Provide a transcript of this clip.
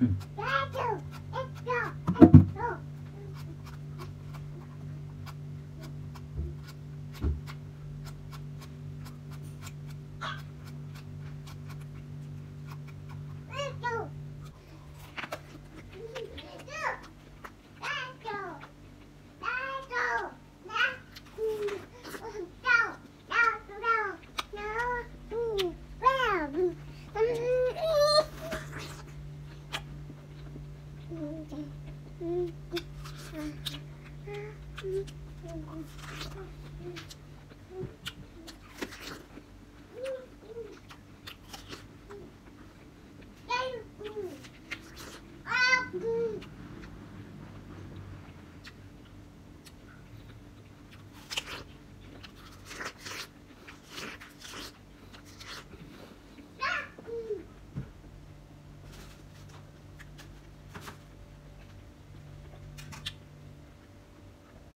Mm. Mm-hmm.